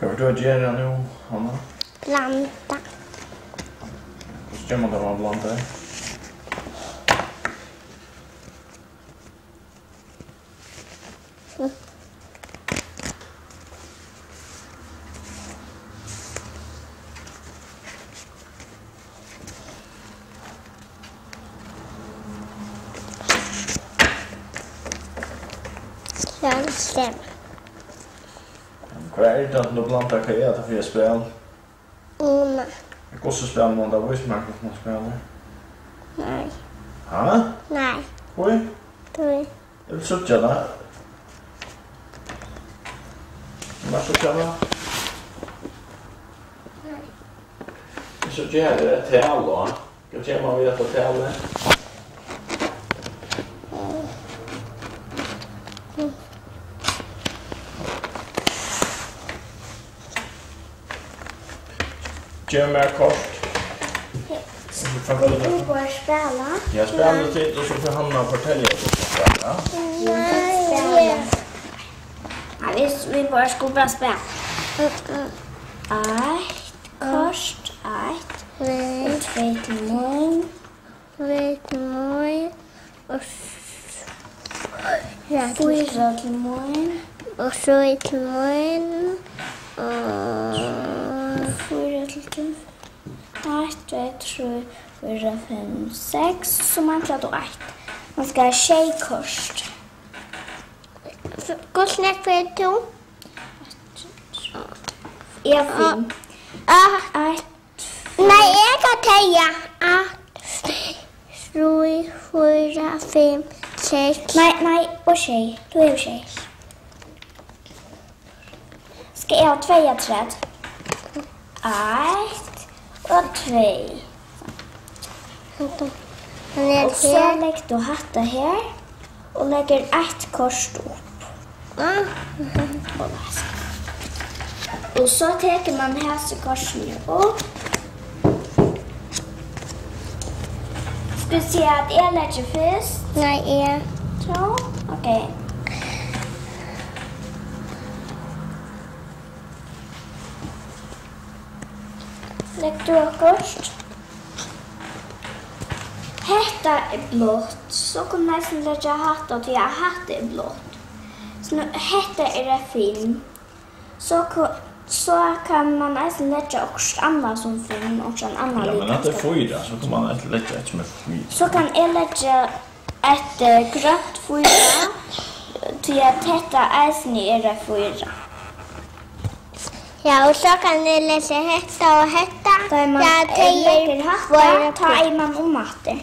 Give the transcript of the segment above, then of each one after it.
Hva vil du gjøre nå, Anna? Blanda. Hvordan gjør man det med blandar? Mm. Ja, det stämmer. Vad er det at du blandar kan jag ta för spel? Mm. Jag går så spel någon där visst man kan Nei. Hæ? Nei. Hvor? Oj. Du. Jag vill sitta där. Vad ska jag göra? Nej. Så det ett tal då. Kan jag man vet att tal är? Gömmer kort. Du får spela. Jag spelar lite och så får Hanna fortälja att du ska spela. Nej. Vi bara skulle spela. Ett kors, ett. Och två till mån. Två till mån. Och fyra till. Och så ett mån. til Eitt, eitt, tru, fyra, fem, sex, så manglar du eitt. Man skal ha tjej kost. Hvor snakk fyrir du? Ja, fem. Eitt, Nei, jeg kan teia. Eitt, tru, fyra, fem, seks. Nei, nei, og tjej. Du er jo tjej. Skal jeg ha tveia træd? Ett og tvei. Og så legger du hatta her, og legger ett kors opp. Og så teker man hese korsene opp. Skal du si at jeg legger først? Nei, jeg tror. Ok. Lägg du akkurat. Hetta er blått. Så kan man nästan lägga hatt till jag hatt er blått. Så nu, hetta er det film. Så, så kan man nesten legge akkurat annet som film og en annan Ja, men at det er fyra, så kan man lette et som er fyra. Så kan jeg legge et grønt fyra. Tida hetta eisen er det fyra. Ja, og så kan jeg lese hetta og hetta Da er man ja, legger hatta, ta er man om hatter.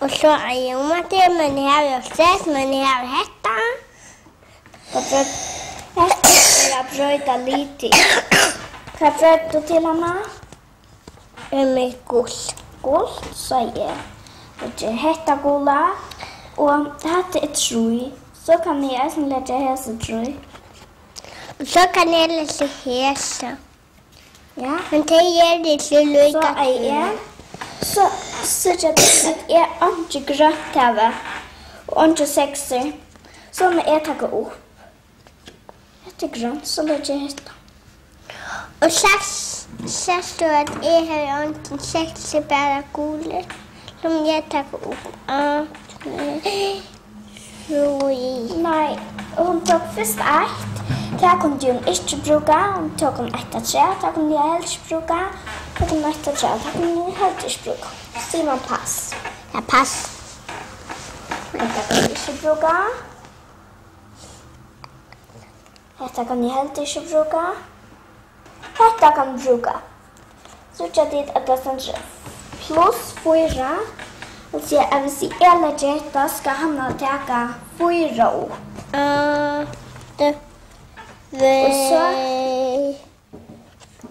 Og så er jeg om hatter, men jeg har jo sett, men jeg har hetta. Og så hetta er jeg lite. liti. Hva brøyda du til henne? Um, gult. Gult, sa jeg. Og det er hetta gula. Og hetta er troi. Så kan jeg eisen lete hese troi. Og så kan jeg lese hese. Ja. Men det er det til lykke. Så er jeg. Så sier jeg at jeg er ikke grønt av. Og ikke sekser. Så må jeg takke opp. Det er grønt, så løper jeg hitt. Og så sier du at jeg har ikke sekser bare guler. Som jeg takker opp. Nei, hun tok først ett. Det kunne de ikke bruke, det kunne etter tre, det kunne de helst ikke bruke, det kunne etter tre, det kunne de helst ikke bruke. Så man pass. Ja, pass. Dette kan de ikke bruke. Dette kan de heller ikke bruke. Dette kan de bruke. Så tja dit at det stender pluss 4. Og så jeg vil si legger, da skal han ha teka 4 opp. Uh, det Og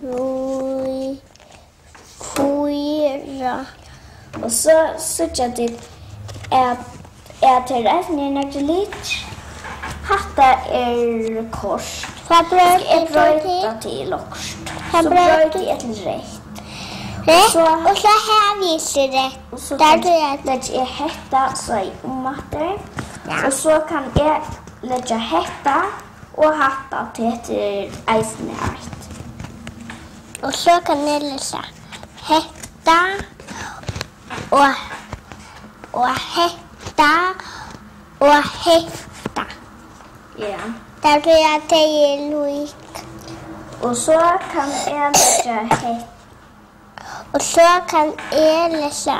Rui Fyra Og så sutja til at at her er nere nere lit Hatta er kors Hva brøyt er brøyta til okst Så brøyt er til rett Rett, og så her viser det. Der du er. det jeg hetta, så er jeg omatter. Og så kan jeg legge hetta og hatta til eisne hatt. Og så kan jeg lese hetta og, og hetta og hetta. Ja. Der blir jeg til lik. Og så kan jeg lese hetta. Og så kan jeg lese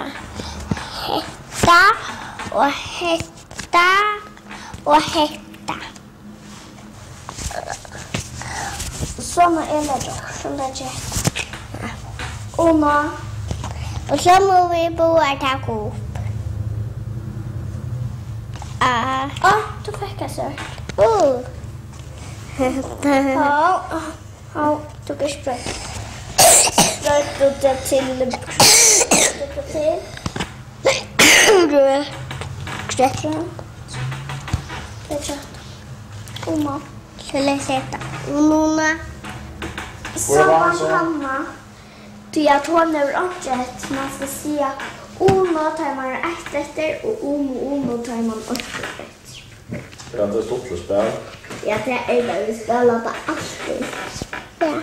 hetta og hetta og hetta. Самоэлэдох шундач. Ума. Усаму вибу атаку. А. О, то крекасер. О. Ja, ja, tog jag spray. Sprayt upp det till... Till... Kräftan. Kräftan. Oma. Skulle sätta. Nona. Samman Hanna. Du att hon är ordentligt. Man ska säga Omo tar man ett efter och Omo Omo tar man ett efter. Det er inte stort för spel. Ja, det är det. Vi spelar det alltid. Ja.